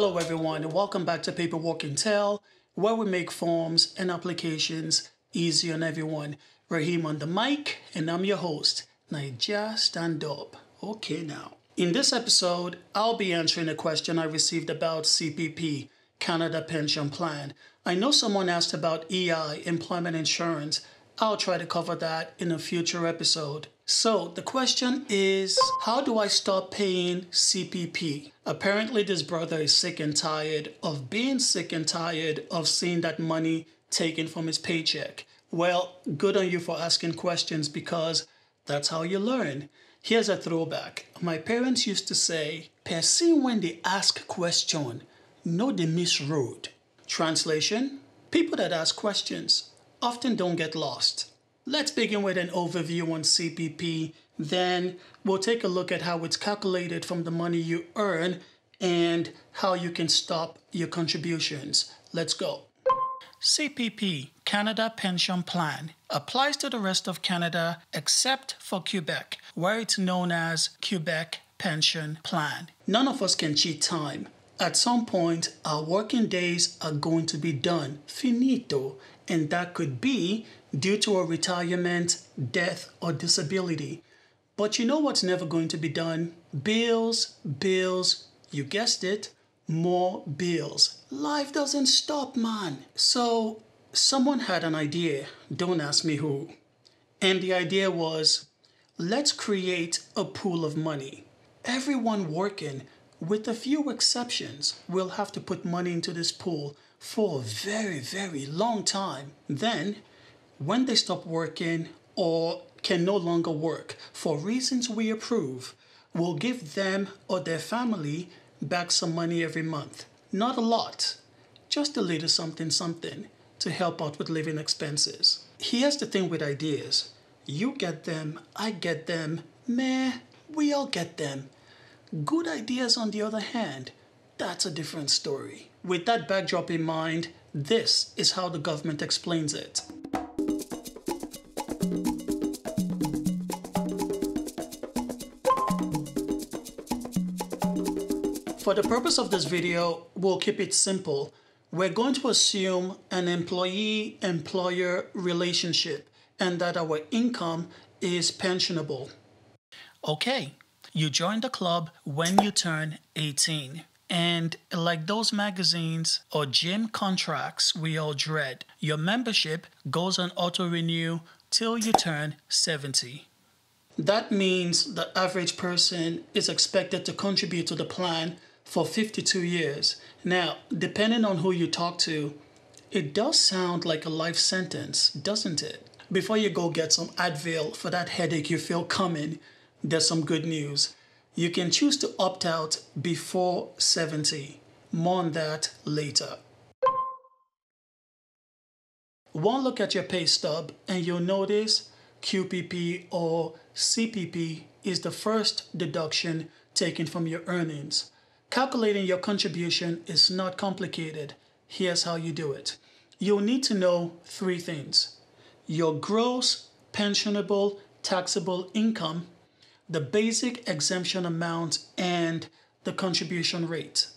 Hello, everyone, and welcome back to Paperwork Intel, where we make forms and applications easy on everyone. Rahim on the mic, and I'm your host. Naija, stand up. Okay, now. In this episode, I'll be answering a question I received about CPP, Canada Pension Plan. I know someone asked about EI, employment insurance. I'll try to cover that in a future episode. So, the question is how do I stop paying CPP? Apparently, this brother is sick and tired of being sick and tired of seeing that money taken from his paycheck. Well, good on you for asking questions because that's how you learn. Here's a throwback. My parents used to say, Person when they ask question, know the miss. Translation People that ask questions often don't get lost. Let's begin with an overview on CPP. Then we'll take a look at how it's calculated from the money you earn and how you can stop your contributions. Let's go. CPP, Canada Pension Plan, applies to the rest of Canada except for Quebec, where it's known as Quebec Pension Plan. None of us can cheat time. At some point, our working days are going to be done, finito, and that could be due to a retirement, death, or disability. But you know what's never going to be done? Bills, bills, you guessed it, more bills. Life doesn't stop, man. So, someone had an idea, don't ask me who. And the idea was let's create a pool of money. Everyone working, with a few exceptions, will have to put money into this pool for a very, very long time. Then, when they stop working or can no longer work for reasons we approve, we'll give them or their family back some money every month. Not a lot, just a little something something to help out with living expenses. Here's the thing with ideas you get them, I get them, meh, we all get them. Good ideas, on the other hand, that's a different story. With that backdrop in mind, this is how the government explains it. For the purpose of this video, we'll keep it simple. We're going to assume an employee-employer relationship and that our income is pensionable. Okay, you join the club when you turn 18. And like those magazines or gym contracts we all dread, your membership goes on auto renew till you turn 70. That means the average person is expected to contribute to the plan for 52 years. Now, depending on who you talk to, it does sound like a life sentence, doesn't it? Before you go get some Advil for that headache you feel coming, there's some good news. You can choose to opt out before 70. More on that later. One look at your pay stub and you'll notice QPP or CPP is the first deduction taken from your earnings. Calculating your contribution is not complicated. Here's how you do it. You'll need to know three things your gross pensionable taxable income, the basic exemption amount, and the contribution rate.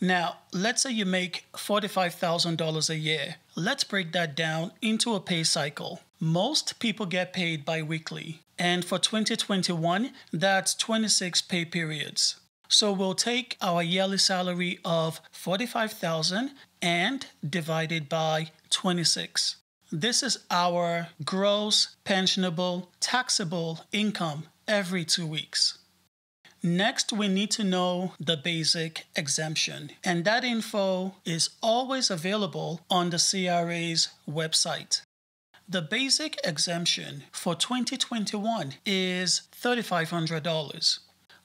Now, let's say you make $45,000 a year. Let's break that down into a pay cycle. Most people get paid bi weekly, and for 2021, that's 26 pay periods. So we'll take our yearly salary of 45,000 and divide it by 26. This is our gross pensionable taxable income every 2 weeks. Next, we need to know the basic exemption, and that info is always available on the CRA's website. The basic exemption for 2021 is $3,500.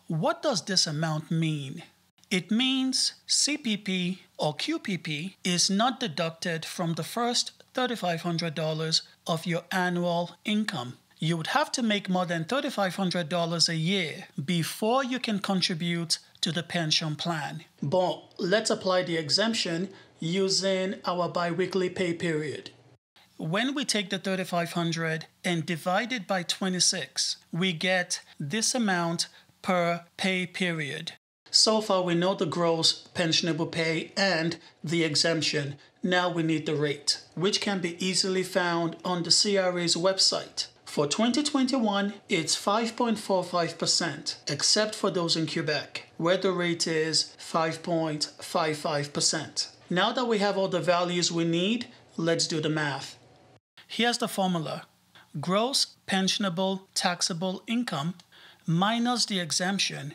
What does this amount mean? It means CPP or QPP is not deducted from the first $3,500 of your annual income. You would have to make more than $3,500 a year before you can contribute to the pension plan. But let's apply the exemption using our biweekly pay period. When we take the 3500 and divide it by 26, we get this amount per pay period. So far, we know the gross pensionable pay and the exemption. Now we need the rate, which can be easily found on the CRA's website. For 2021, it's 5.45%, except for those in Quebec, where the rate is 5.55%. Now that we have all the values we need, let's do the math. Here's the formula gross pensionable taxable income minus the exemption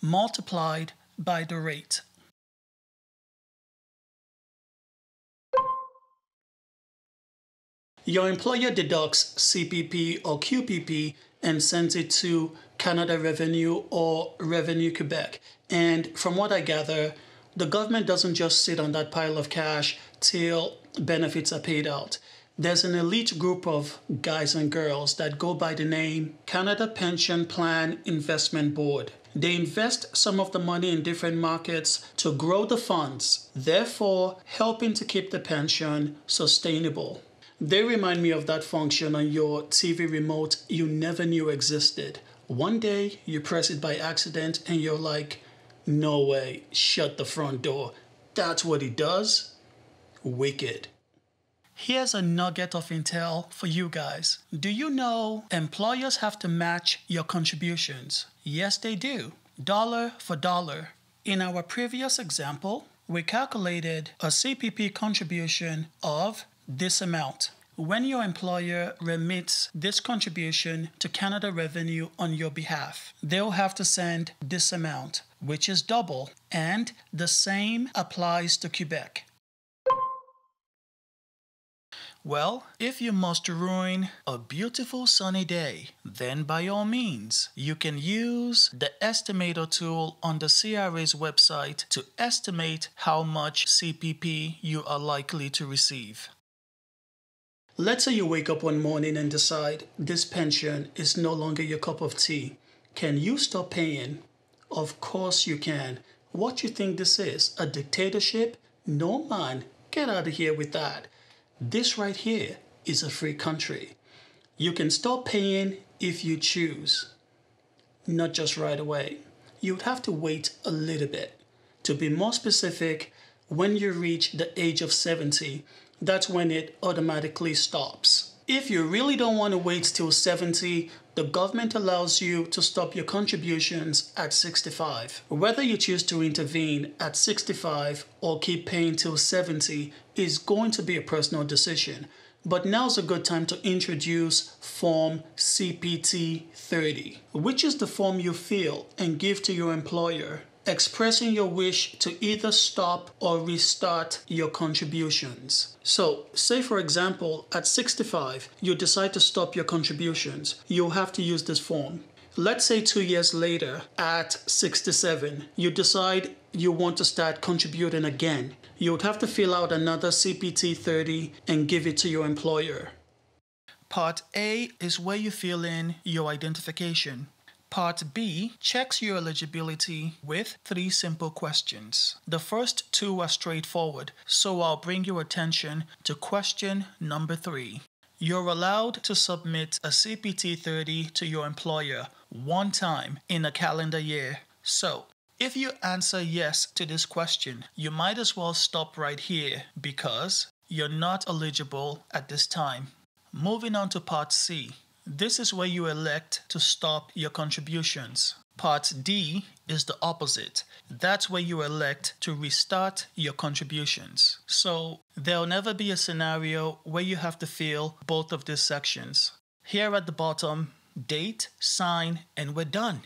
multiplied by the rate. Your employer deducts CPP or QPP and sends it to Canada Revenue or Revenue Quebec. And from what I gather, the government doesn't just sit on that pile of cash till benefits are paid out. There's an elite group of guys and girls that go by the name Canada Pension Plan Investment Board. They invest some of the money in different markets to grow the funds, therefore, helping to keep the pension sustainable. They remind me of that function on your TV remote you never knew existed. One day you press it by accident and you're like, no way, shut the front door. That's what it does? Wicked. Here's a nugget of intel for you guys. Do you know employers have to match your contributions? Yes, they do. Dollar for dollar. In our previous example, we calculated a CPP contribution of this amount. When your employer remits this contribution to Canada Revenue on your behalf, they'll have to send this amount, which is double, and the same applies to Quebec. Well, if you must ruin a beautiful sunny day, then by all means, you can use the estimator tool on the CRA's website to estimate how much CPP you are likely to receive. Let's say you wake up one morning and decide this pension is no longer your cup of tea. Can you stop paying? Of course you can. What you think this is? A dictatorship? No man, get out of here with that. This right here is a free country. You can stop paying if you choose. Not just right away. You'd have to wait a little bit. To be more specific, when you reach the age of 70, that's when it automatically stops. If you really don't want to wait till 70, the government allows you to stop your contributions at 65. Whether you choose to intervene at 65 or keep paying till 70 is going to be a personal decision. But now's a good time to introduce Form CPT 30, which is the form you fill and give to your employer expressing your wish to either stop or restart your contributions. So, say for example, at 65, you decide to stop your contributions, you'll have to use this form. Let's say two years later, at 67, you decide you want to start contributing again. You would have to fill out another CPT 30 and give it to your employer. Part A is where you fill in your identification. Part B checks your eligibility with three simple questions. The first two are straightforward, so I'll bring your attention to question number three. You're allowed to submit a CPT 30 to your employer one time in a calendar year. So, if you answer yes to this question, you might as well stop right here because you're not eligible at this time. Moving on to part C. This is where you elect to stop your contributions. Part D is the opposite. That's where you elect to restart your contributions. So there'll never be a scenario where you have to fill both of these sections. Here at the bottom, date, sign, and we're done.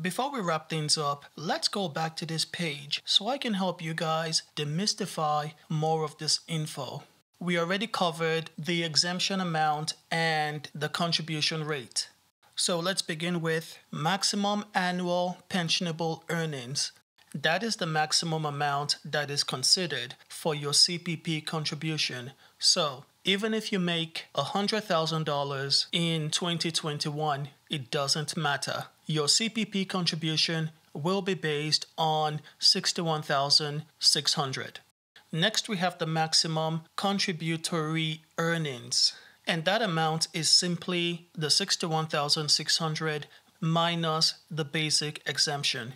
Before we wrap things up, let's go back to this page so I can help you guys demystify more of this info we already covered the exemption amount and the contribution rate. So let's begin with maximum annual pensionable earnings. That is the maximum amount that is considered for your CPP contribution. So even if you make $100,000 in 2021, it doesn't matter. Your CPP contribution will be based on 61,600. Next, we have the maximum contributory earnings. And that amount is simply the 61,600 minus the basic exemption.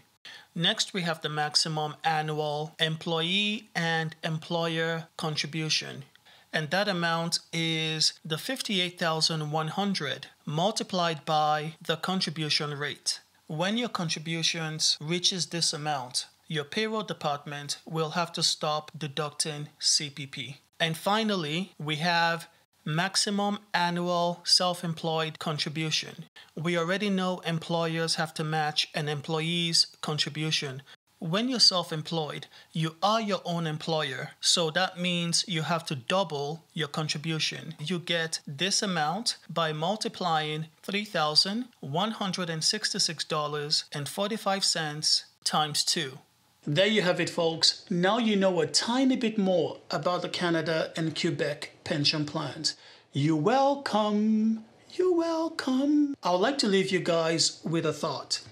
Next, we have the maximum annual employee and employer contribution. And that amount is the 58,100 multiplied by the contribution rate. When your contributions reaches this amount, your payroll department will have to stop deducting CPP. And finally, we have maximum annual self employed contribution. We already know employers have to match an employee's contribution. When you're self employed, you are your own employer. So that means you have to double your contribution. You get this amount by multiplying $3,166.45 times 2. There you have it, folks. Now you know a tiny bit more about the Canada and Quebec pension plans. You're welcome. You're welcome. I would like to leave you guys with a thought.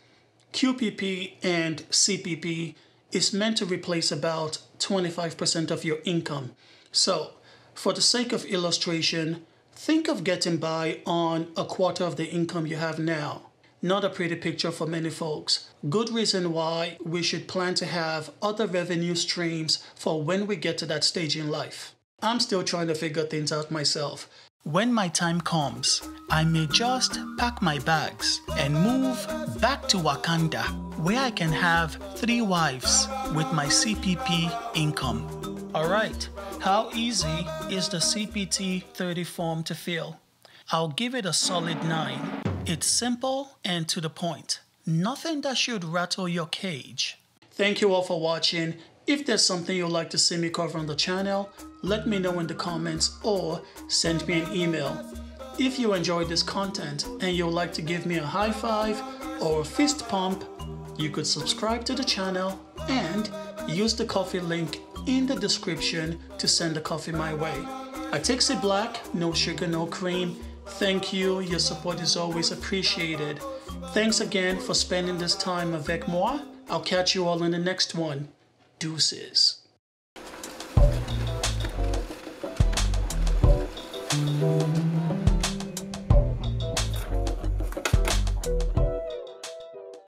QPP and CPP is meant to replace about 25% of your income. So, for the sake of illustration, think of getting by on a quarter of the income you have now. Not a pretty picture for many folks. Good reason why we should plan to have other revenue streams for when we get to that stage in life. I'm still trying to figure things out myself. When my time comes, I may just pack my bags and move back to Wakanda, where I can have three wives with my CPP income. Alright, how easy is the CPT 30 form to fill? I'll give it a solid 9. It's simple and to the point. Nothing that should rattle your cage. Thank you all for watching. If there's something you'd like to see me cover on the channel, let me know in the comments or send me an email. If you enjoyed this content and you'd like to give me a high five or a fist pump, you could subscribe to the channel and use the Ko-fi link in the description to send a coffee my way. I take it black, no sugar, no cream Thank you, your support is always appreciated. Thanks again for spending this time avec moi. I'll catch you all in the next one. Deuces.